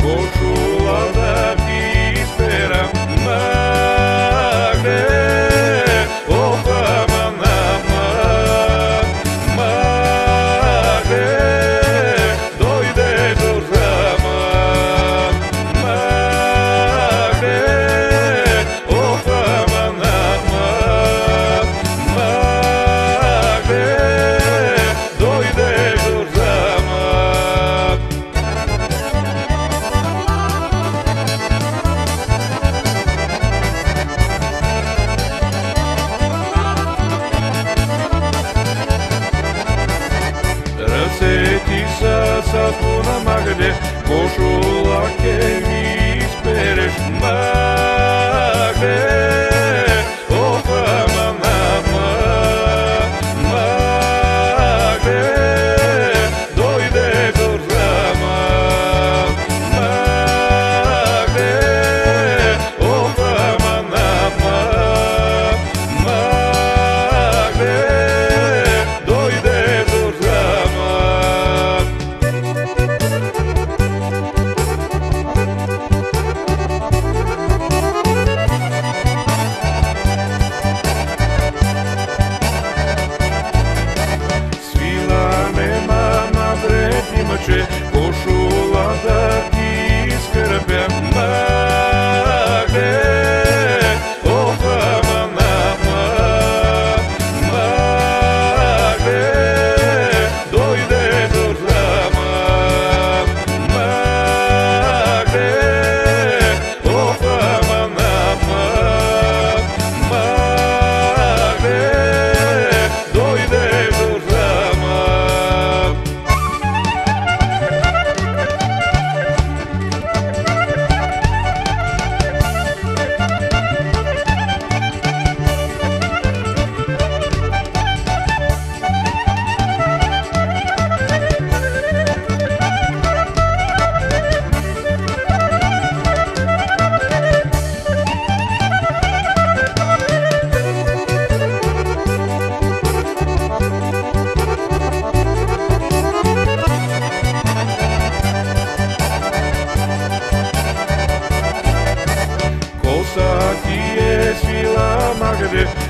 košula da 学 targeted